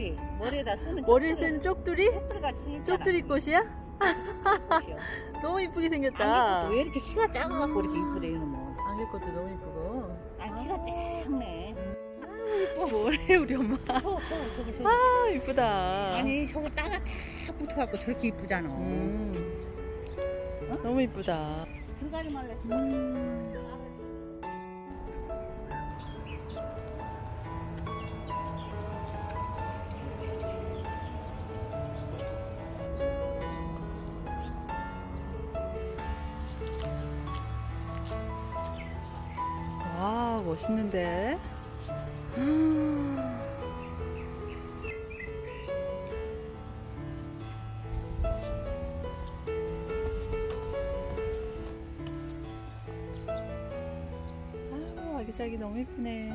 쪽두리 머리에다 쓰는 머리에 쓰는 쪽두리? 쪽두리 꽃이야? 너무 이쁘게 생겼다. 왜 이렇게 키가 작아갖고 이렇게 이쁘대 이놈은. 안개꽃도 너무 이쁘고. 아 키가 작네. 뭐래 우리 엄마. 저거 저거 저거 저거. 아 이쁘다. 아니 저거 따가 다 붙어갖고 저렇게 이쁘잖아. 음. 너무 이쁘다. 불가리 말랐어. 음. 와 멋있는데. 음. 아유 아기자기 너무 이쁘네.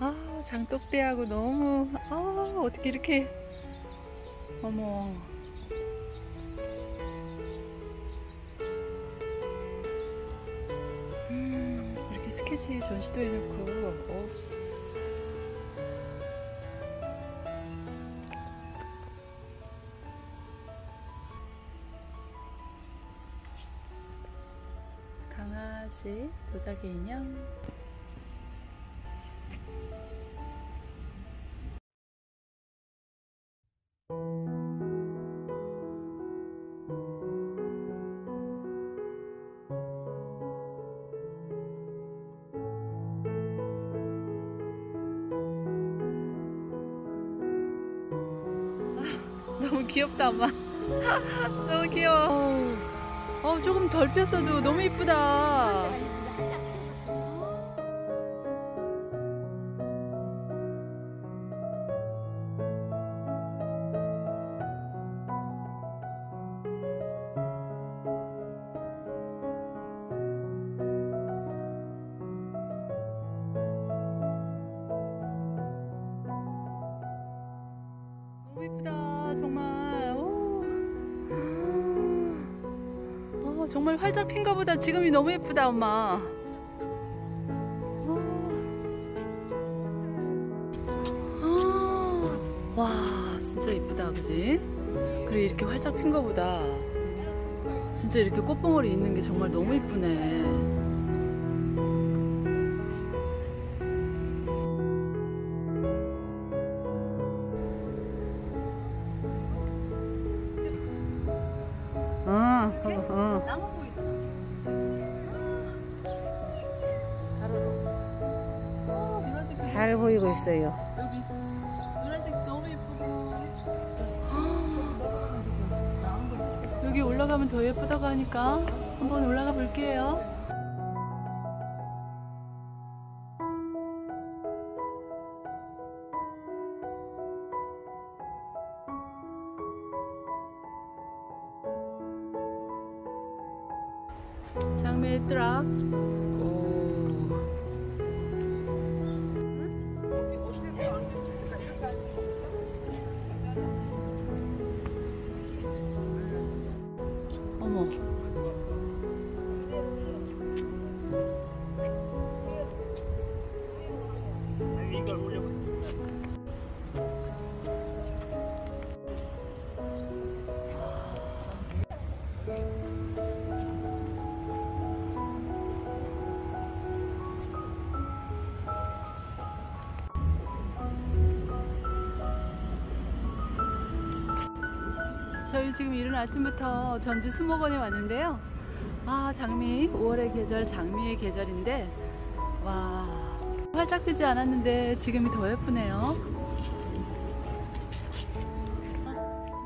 아 장독대하고 너무 아 어떻게 이렇게 어머. 음 이렇게 스케치에 전시도 해놓고. 어. 강아지 도자기 인형 너무 귀엽다 엄마. 너무 귀여워. 어 조금 덜 폈어도 너무 이쁘다 정말 활짝 핀 거보다 지금이 너무 예쁘다 엄마 어. 아. 와 진짜 이쁘다 그지 그리고 이렇게 활짝 핀 거보다 진짜 이렇게 꽃봉오리 있는 게 정말 너무 이쁘네 어, 어, 어. 잘 보이고 있어요. 여기 노란색 너무 예쁘고 여기 올라가면 더 예쁘다고 하니까 한번 올라가 볼게요 장미의 뜨락 오. 어머. 저희 지금 이른 아침부터 전주 수목원에 왔는데요. 아, 장미, 5월의 계절, 장미의 계절인데, 와, 활짝 피지 않았는데 지금이 더 예쁘네요.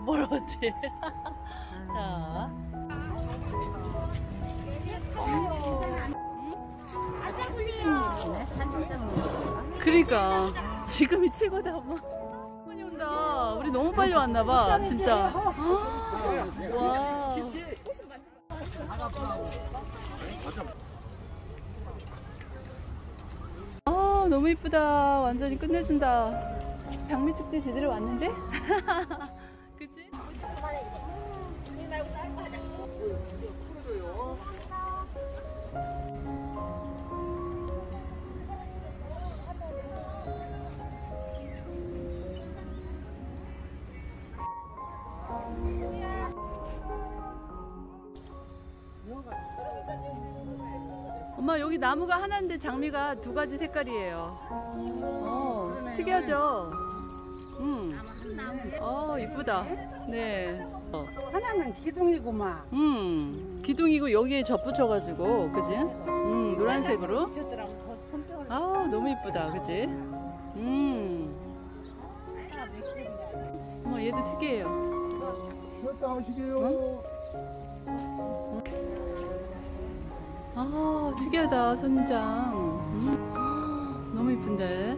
뭘 어째? 자. 그러니까 지금이 최고다 온다. 우리 너무 빨리 왔나 봐 진짜. 와. 아 너무 이쁘다. 완전히 끝내준다. 장미 축제 제대로 왔는데? 엄마 여기 나무가 하나인데 장미가 두 가지 색깔이에요. 어, 특이하죠? 음. 어, 이쁘다. 네. 어. 하나는 기둥이구만. 음. 기둥이고 여기에 덧붙여 가지고, 그지? 음, 노란색으로. 아, 너무 이쁘다. 그지? 음. 어머, 얘도 특이해요. 쉬었다 하시게요. 아, 특이하다, 선인장. 음. 너무 이쁜데?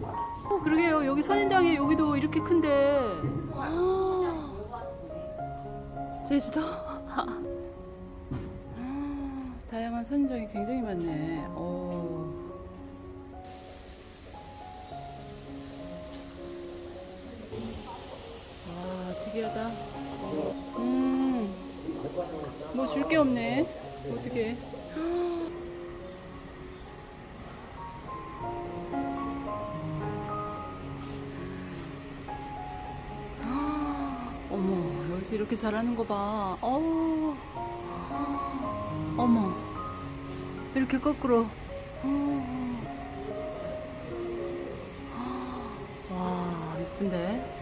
어, 그러게요. 여기 선인장에 여기도 이렇게 큰데. 아, 제주도? 다양한 선인장이 굉장히 많네. 오. 줄 게 없네. 어떻게? 어머, 여기서 이렇게 잘하는 거 봐. 어우. 어머. 이렇게 거꾸로. 와, 이쁜데?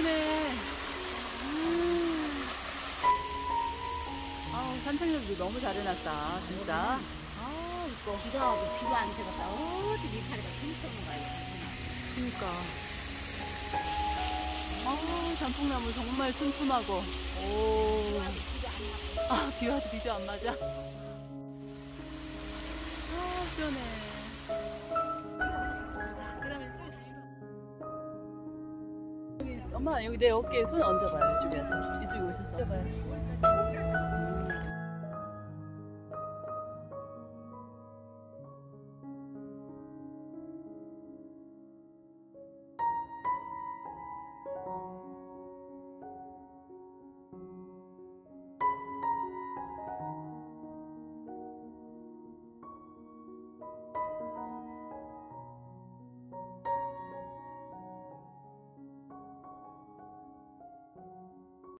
시원해. 음. 아우, 산책로도 너무 잘 해놨다, 진짜. 아, 이뻐. 비가 오고 비가 안 새겠다. 어디 미카리가 힘쓰는 거야. 그니까. 아, 단풍나무 정말 촘촘하고. 오. 아, 비 와도 비도 안 맞아. 아, 시원해. 엄마, 여기 내 어깨에 손 얹어봐요, 이쪽에 와서. 이쪽에 오셔서. 얹어봐요.